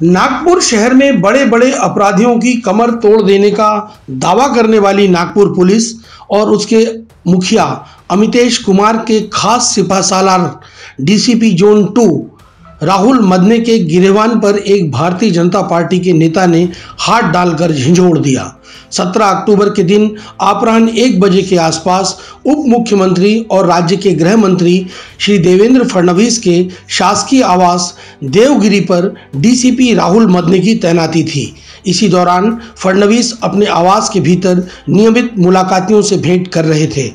नागपुर शहर में बड़े बड़े अपराधियों की कमर तोड़ देने का दावा करने वाली नागपुर पुलिस और उसके मुखिया अमितेश कुमार के खास सिपा सालार DCP zone two Rahul Madane के गिरेवान पर एक भारतीय जनता पार्टी के नेता ने हाथ डालकर झिझोड़ दिया। 17 अक्टूबर के दिन अपराह्न एक बजे के आसपास उप मुख्यमंत्री और राज्य के गृह मंत्री श्री देवेंद्र फडणवीस के शासकीय आवास देवगिरी पर डीसीपी राहुल मदने की तैनाती थी। इसी दौरान फडणवीस अपने आवास के भीतर नियमित मुलाकातियों से भेंट कर रहे थे।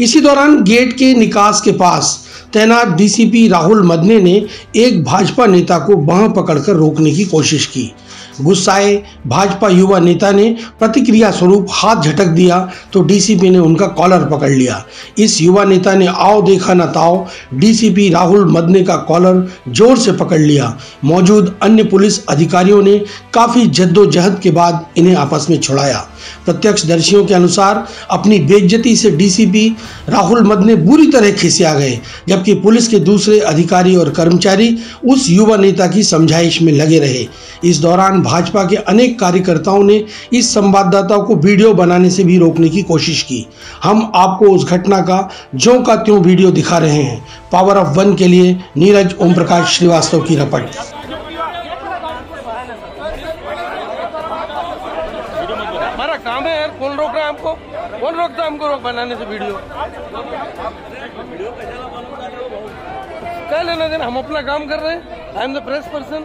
इसी दौरान गेट के निकास के पास तैनात डीसीपी राहुल मदने ने एक भाजपा नेता को बांह पकड़कर रोकने की कोशिश की। गुस्साए भाजपा युवा नेता ने प्रतिक्रिया स्वरूप हाथ झटक दिया तो डीसीपी ने उनका कॉलर पकड़ लिया। इस युवा नेता ने आओ देखा न ताओ, डीसीपी राहुल मदने का कॉलर ज़ोर से पकड़ लिया। मौजूद अन्य पुलिस अधिकारियों ने काफ़ी जद्दोजहद के बाद इन्हें आपस में छुड़ाया। प्रत्यक्षदर्शियों के अनुसार अपनी बेज्जती से डीसीपी राहुल मदने बुरी तरह खिसिया गए, जबकि पुलिस के दूसरे अधिकारी और कर्मचारी उस युवा नेता की समझाइश में लगे रहे। इस दौरान भाजपा के अनेक कार्यकर्ताओं ने इस संवाददाता को वीडियो बनाने से भी रोकने की कोशिश की। हम आपको उस घटना का जो का त्यों वीडियो दिखा रहे हैं। पावर ऑफ़ वन के लिए नीरज ओम प्रकाश श्रीवास्तव की रपट। हमारा काम है यार, कौन रोक रहा है हमको? कौन रोकता है हमको रोक बनाने से वीडियो? क्या लेना देना हम अपना काम कर रहे हैं। I am the press person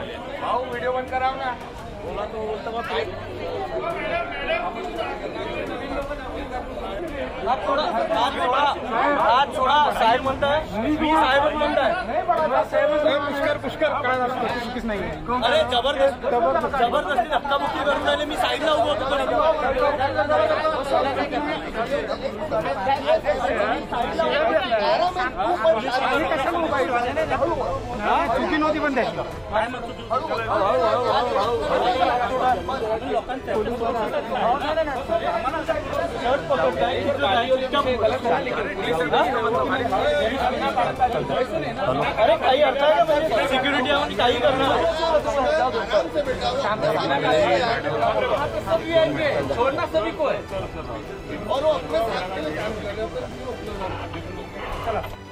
video बंद कराओ ना. बोला तो बोलता हात सोडा हात सोडा हात सोडा साहेब म्हणताय मी म्हणताय पुष्कर पुष्कर. काय नाही अरे ज़बरदस्त ज़बरदस्ती. धक्काबुक्की करून राहिले मी साईडला उभं होतो चुकी पण अरे काही अर्थ आहे सिक्युरिटी आम्ही काही करणार छोड़ना सभी को है और वो अपने साथ के लिए काम कर रहे हैं